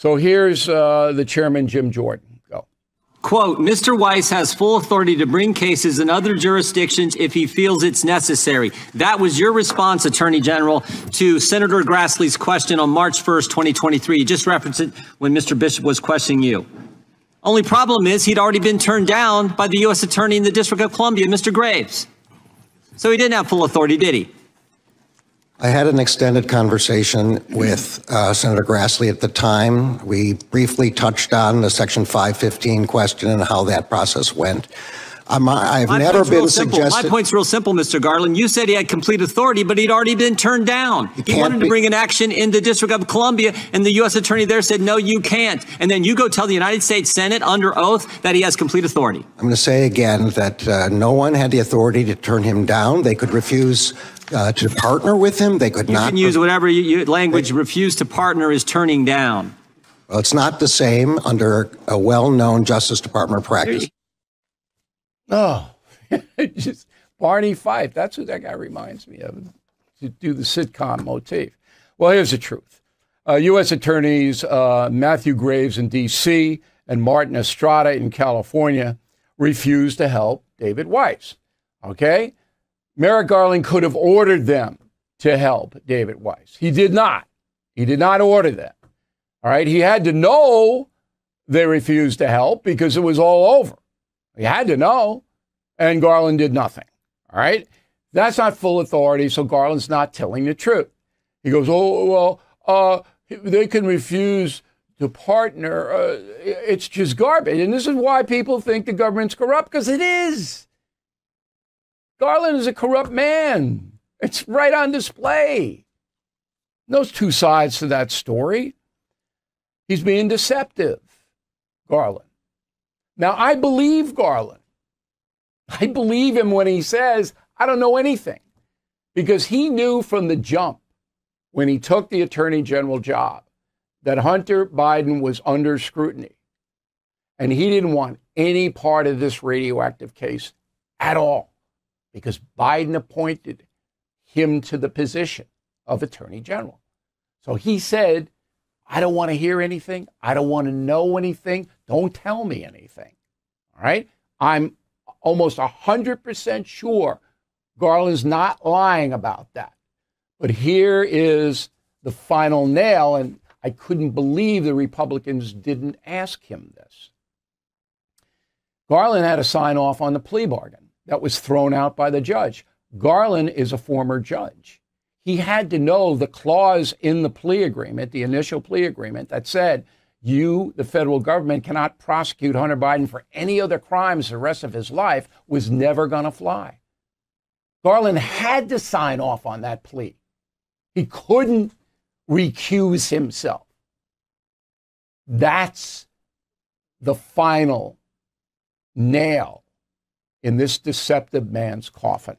So here's uh, the chairman, Jim Jordan. Go. Quote, Mr. Weiss has full authority to bring cases in other jurisdictions if he feels it's necessary. That was your response, Attorney General, to Senator Grassley's question on March 1st, 2023. You just referenced it when Mr. Bishop was questioning you. Only problem is he'd already been turned down by the U.S. Attorney in the District of Columbia, Mr. Graves. So he didn't have full authority, did he? I had an extended conversation with uh, Senator Grassley at the time. We briefly touched on the Section 515 question and how that process went. Um, I've My never been simple. suggested. My point's real simple, Mr. Garland. You said he had complete authority, but he'd already been turned down. He wanted to bring an action in the District of Columbia, and the U.S. Attorney there said, no, you can't. And then you go tell the United States Senate under oath that he has complete authority. I'm going to say again that uh, no one had the authority to turn him down. They could refuse uh, to partner with him. They could You not. can use whatever you, you, language refuse to partner is turning down. Well, it's not the same under a well-known Justice Department practice. Oh, just Barney Fife. That's who that guy reminds me of to do the sitcom motif. Well, here's the truth. Uh, U.S. attorneys uh, Matthew Graves in D.C. and Martin Estrada in California refused to help David Weiss. Okay? Merrick Garland could have ordered them to help David Weiss. He did not. He did not order them. All right? He had to know they refused to help because it was all over. He had to know and Garland did nothing. All right. That's not full authority, so Garland's not telling the truth. He goes, Oh, well, uh, they can refuse to partner. Uh, it's just garbage. And this is why people think the government's corrupt, because it is. Garland is a corrupt man. It's right on display. Those two sides to that story. He's being deceptive, Garland. Now, I believe Garland. I believe him when he says, I don't know anything. Because he knew from the jump when he took the attorney general job that Hunter Biden was under scrutiny. And he didn't want any part of this radioactive case at all because Biden appointed him to the position of attorney general. So he said, I don't want to hear anything. I don't want to know anything. Don't tell me anything. All right. I'm almost 100% sure Garland's not lying about that. But here is the final nail, and I couldn't believe the Republicans didn't ask him this. Garland had to sign off on the plea bargain that was thrown out by the judge. Garland is a former judge. He had to know the clause in the plea agreement, the initial plea agreement, that said you, the federal government, cannot prosecute Hunter Biden for any other crimes the rest of his life was never going to fly. Garland had to sign off on that plea. He couldn't recuse himself. That's the final nail in this deceptive man's coffin.